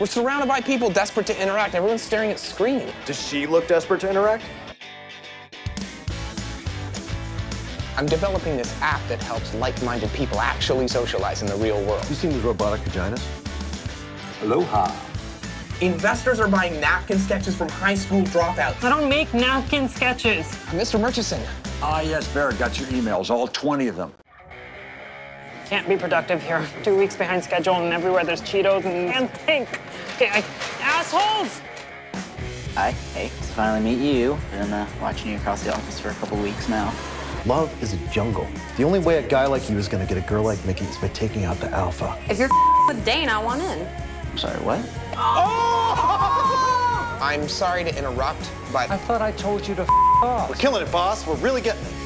We're surrounded by people desperate to interact. Everyone's staring at screens. Does she look desperate to interact? I'm developing this app that helps like-minded people actually socialize in the real world. You seen these robotic vaginas? Aloha. Investors are buying napkin sketches from high school dropouts. I don't make napkin sketches. Mr. Murchison, Ah, yes, Barrett, got your emails, all 20 of them. Can't be productive here. Two weeks behind schedule, and everywhere there's Cheetos and can't think. Okay, I, assholes! Hi, hey, to finally meet you. Been uh, watching you across the office for a couple weeks now. Love is a jungle. The only way a guy like you is gonna get a girl like Mickey is by taking out the alpha. If you're with Dane, I want in. I'm sorry, what? Oh! I'm sorry to interrupt, but I thought I told you to off. We're killing it, boss. We're really getting it.